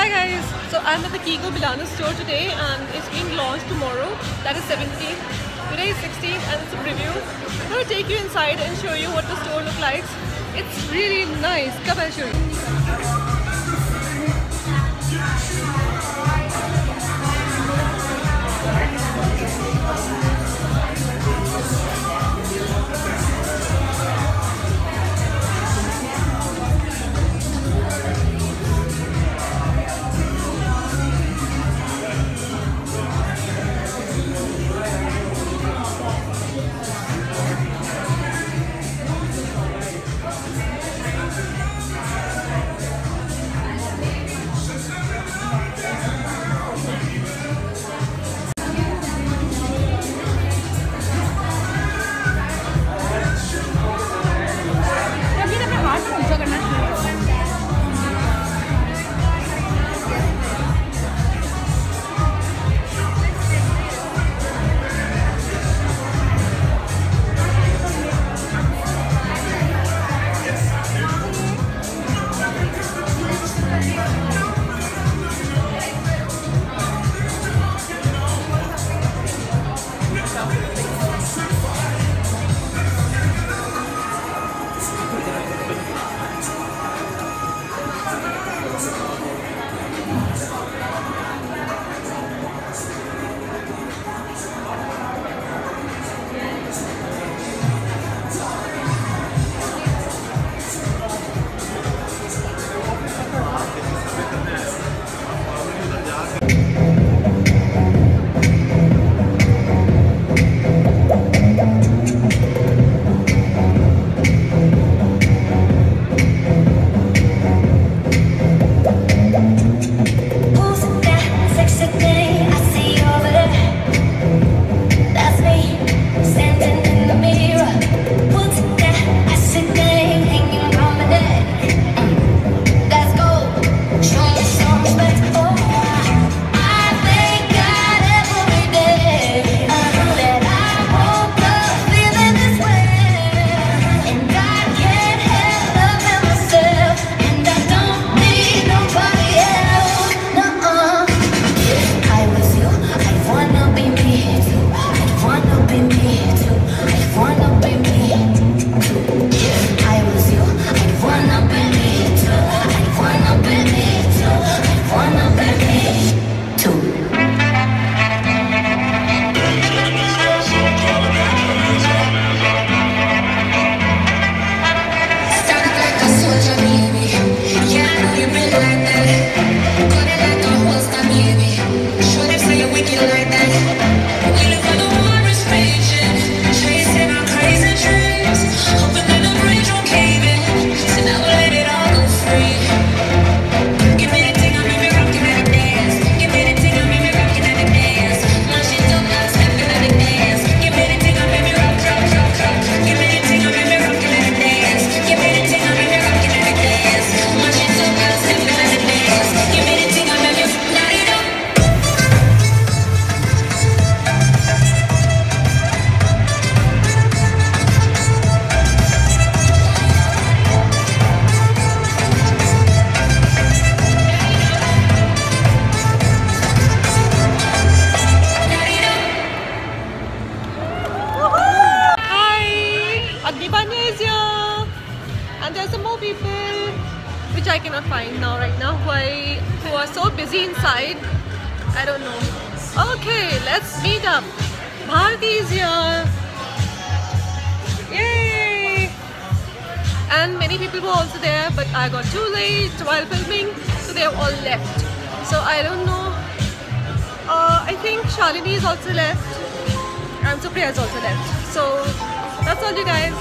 Hi guys, so I'm at the KIKO Milano store today and it's being launched tomorrow, that is 17th. Today is 16th and it's a preview. I'm going to take you inside and show you what the store looks like. It's really nice, come and show you. more people which I cannot find now right now why who are so busy inside I don't know. Okay let's meet up. Bharti is here. Yay! And many people were also there but I got too late while filming so they have all left. So I don't know. Uh, I think Shalini is also left. And Supriya is also left. So that's all you guys.